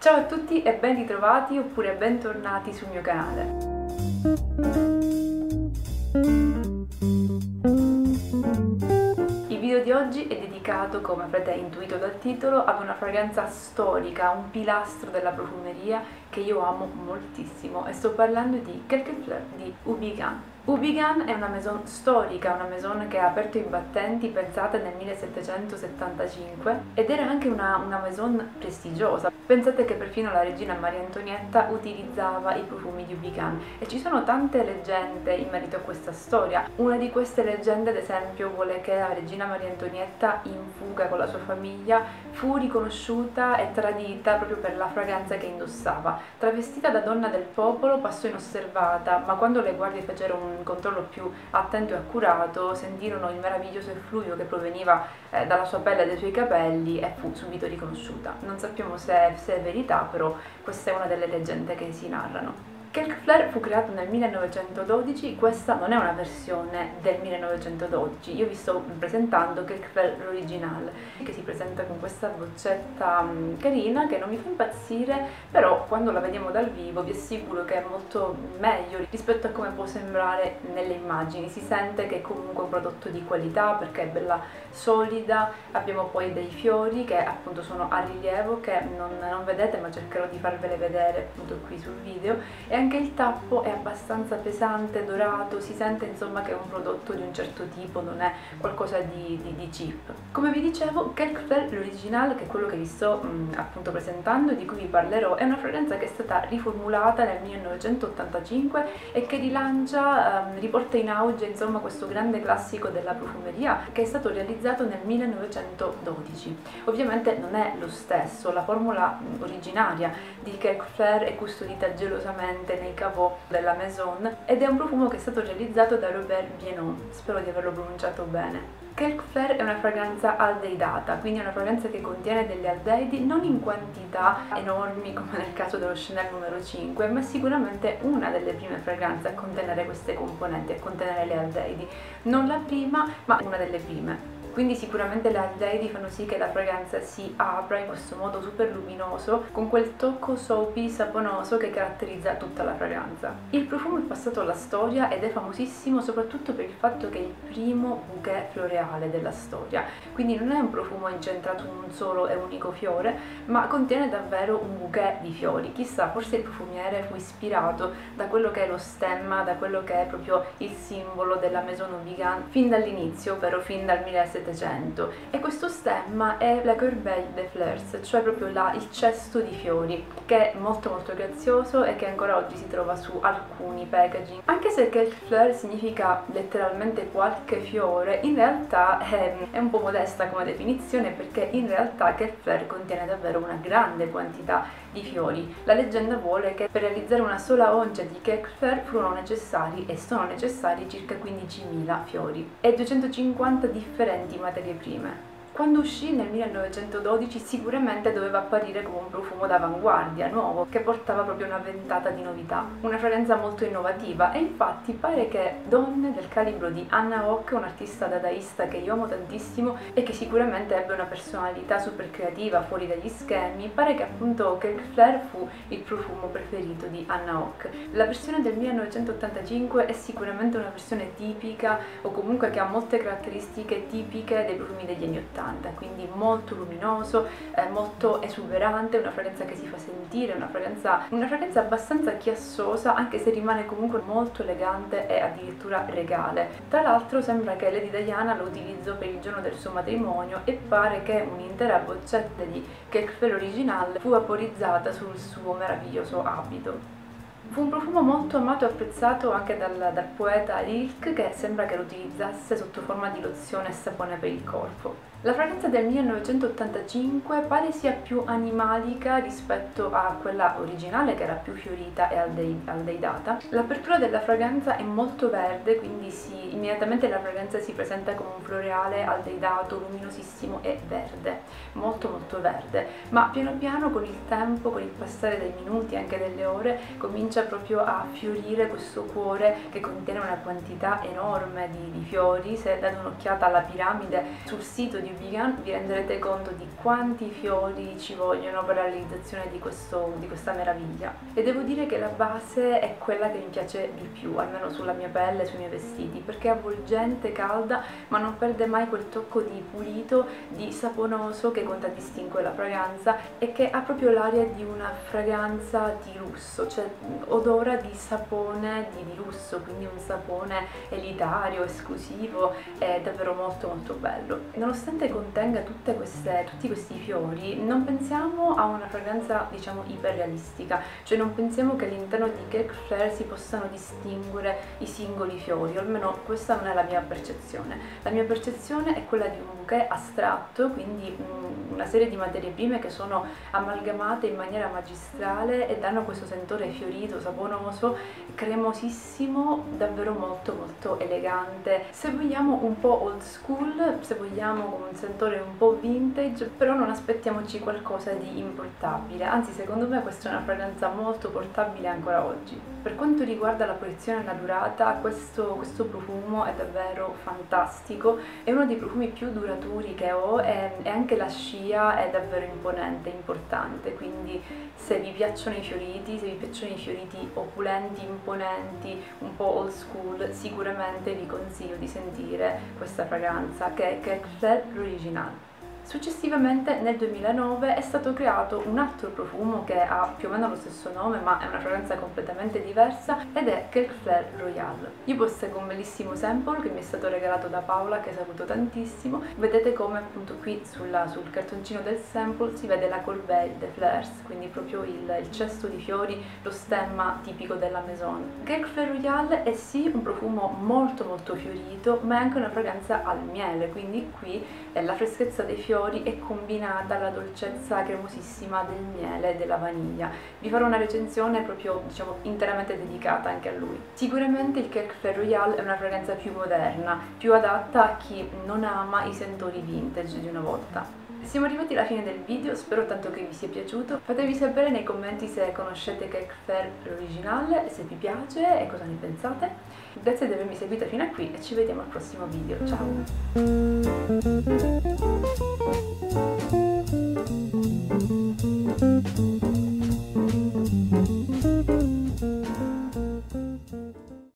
Ciao a tutti e ben ritrovati oppure bentornati sul mio canale. Il video di oggi è dedicato, come avrete intuito dal titolo, ad una fragranza storica, un pilastro della profumeria che io amo moltissimo e sto parlando di Quelques Fleurs di Ubigan. Ubigan è una maison storica, una maison che ha aperto i battenti, pensate, nel 1775 ed era anche una, una maison prestigiosa. Pensate che perfino la regina Maria Antonietta utilizzava i profumi di Ubigan e ci sono tante leggende in merito a questa storia. Una di queste leggende, ad esempio, vuole che la regina Maria Antonietta in fuga con la sua famiglia fu riconosciuta e tradita proprio per la fragranza che indossava. Travestita da donna del popolo passò inosservata, ma quando le guardie fecero un controllo più attento e accurato, sentirono il meraviglioso effluvio che proveniva eh, dalla sua pelle e dai suoi capelli e fu subito riconosciuta. Non sappiamo se, se è verità, però questa è una delle leggende che si narrano. Flare fu creato nel 1912, questa non è una versione del 1912, io vi sto presentando Quelques Flare che si presenta con questa boccetta um, carina che non mi fa impazzire, però quando la vediamo dal vivo vi assicuro che è molto meglio rispetto a come può sembrare nelle immagini, si sente che è comunque un prodotto di qualità perché è bella solida, abbiamo poi dei fiori che appunto sono a rilievo che non, non vedete ma cercherò di farvele vedere appunto qui sul video. E anche il tappo è abbastanza pesante, dorato, si sente insomma che è un prodotto di un certo tipo, non è qualcosa di, di, di cheap. Come vi dicevo, Kelkfer, l'originale, che è quello che vi sto mh, appunto presentando e di cui vi parlerò, è una fragranza che è stata riformulata nel 1985 e che rilancia, um, riporta in auge insomma questo grande classico della profumeria che è stato realizzato nel 1912. Ovviamente non è lo stesso, la formula mh, originaria di Kelkfer è custodita gelosamente presente nei caveau della Maison ed è un profumo che è stato realizzato da Robert Bienon, spero di averlo pronunciato bene. Kelk Flair è una fragranza aldeidata, quindi è una fragranza che contiene degli aldeidi non in quantità enormi come nel caso dello Chanel numero 5, ma sicuramente una delle prime fragranze a contenere queste componenti, a contenere le aldeidi. Non la prima, ma una delle prime. Quindi sicuramente le aldeidi fanno sì che la fragranza si apra in questo modo super luminoso, con quel tocco soapy saponoso che caratterizza tutta la fragranza. Il profumo è passato alla storia ed è famosissimo soprattutto per il fatto che è il primo bouquet floreale della storia, quindi non è un profumo incentrato in un solo e unico fiore, ma contiene davvero un bouquet di fiori. Chissà, forse il profumiere fu ispirato da quello che è lo stemma, da quello che è proprio il simbolo della Maison Vigan fin dall'inizio, ovvero fin dal 1700 Settecento e questo stemma è la corbeille des fleurs, cioè proprio la, il cesto di fiori, che è molto molto grazioso e che ancora oggi si trova su alcuni packaging. Anche se quelques fleur significa letteralmente qualche fiore, in realtà è, è un po' modesta come definizione perché in realtà quelques fleur contiene davvero una grande quantità di fiori. La leggenda vuole che per realizzare una sola oncia di quelques fleur furono necessari e sono necessari circa 15.000 fiori e 250 differenti intima delle prime. Quando uscì nel 1912 sicuramente doveva apparire come un profumo d'avanguardia, nuovo, che portava proprio una ventata di novità, una fragranza molto innovativa e infatti pare che donne del calibro di Anna Hock, un'artista dadaista che io amo tantissimo e che sicuramente ebbe una personalità super creativa, fuori dagli schemi, pare che appunto Cake Flair fu il profumo preferito di Anna Hock. La versione del 1985 è sicuramente una versione tipica o comunque che ha molte caratteristiche tipiche dei profumi degli anni 80 80, quindi molto luminoso, eh, molto esuberante, una fragranza che si fa sentire, una fragranza, una fragranza abbastanza chiassosa, anche se rimane comunque molto elegante e addirittura regale. Tra l'altro sembra che Lady Diana lo utilizzò per il giorno del suo matrimonio e pare che un'intera boccetta di Fair originale fu vaporizzata sul suo meraviglioso abito. Fu un profumo molto amato e apprezzato anche dal, dal poeta Rilke che sembra che lo utilizzasse sotto forma di lozione e sapone per il corpo. La fragranza del 1985 pare sia più animalica rispetto a quella originale che era più fiorita e aldeidata. L'apertura della fragranza è molto verde, quindi si, immediatamente la fragranza si presenta come un floreale aldeidato, luminosissimo e verde, molto molto verde, ma piano piano con il tempo, con il passare dei minuti, anche delle ore, comincia proprio a fiorire questo cuore che contiene una quantità enorme di, di fiori. Se date un'occhiata alla piramide sul sito di fiori vegan vi renderete conto di quanti fiori ci vogliono per la realizzazione di, questo, di questa meraviglia. E devo dire che la base è quella che mi piace di più, almeno sulla mia pelle sui miei vestiti, perché è avvolgente, calda, ma non perde mai quel tocco di pulito, di saponoso che contraddistingue la fragranza e che ha proprio l'aria di una fragranza di lusso, cioè odora di sapone di, di lusso, quindi un sapone elitario, esclusivo, è davvero molto molto bello. Nonostante contenga queste, tutti questi fiori, non pensiamo a una fragranza diciamo iperrealistica, cioè non pensiamo che all'interno di Cake Fair si possano distinguere i singoli fiori, o almeno questa non è la mia percezione. La mia percezione è quella di un bouquet astratto, quindi mm, una serie di materie prime che sono amalgamate in maniera magistrale e danno questo sentore fiorito, saponoso, cremosissimo, davvero molto molto elegante. Se vogliamo un po' old school, se vogliamo un sentore un po' vintage, però non aspettiamoci qualcosa di importabile, anzi secondo me questa è una fragranza molto portabile ancora oggi. Per quanto riguarda la proiezione e la durata, questo, questo profumo è davvero fantastico, è uno dei profumi più duraturi che ho e, e anche la scia è davvero imponente, importante, quindi se vi piacciono i fioriti, se vi piacciono i fioriti opulenti, imponenti, un po' old school, sicuramente vi consiglio di sentire questa fragranza che è Kerkfell original. Successivamente nel 2009 è stato creato un altro profumo che ha più o meno lo stesso nome ma è una fragranza completamente diversa ed è Cake Flare Royal. Io posseggo un bellissimo sample che mi è stato regalato da Paola che saluto tantissimo. Vedete come appunto qui sulla, sul cartoncino del sample si vede la corbeille des fleurs, quindi proprio il, il cesto di fiori, lo stemma tipico della Maison. Cake Flare Royal è sì un profumo molto molto fiorito ma è anche una fragranza al miele, quindi qui è la freschezza dei fiori fiori e combinata alla dolcezza cremosissima del miele e della vaniglia. Vi farò una recensione proprio diciamo interamente dedicata anche a lui. Sicuramente il Cake Fair Royal è una fragranza più moderna, più adatta a chi non ama i sentori vintage di una volta. Siamo arrivati alla fine del video, spero tanto che vi sia piaciuto. Fatemi sapere nei commenti se conoscete Cake Fair l'originale, se vi piace e cosa ne pensate. Grazie di avermi seguito fino a qui e ci vediamo al prossimo video. Ciao!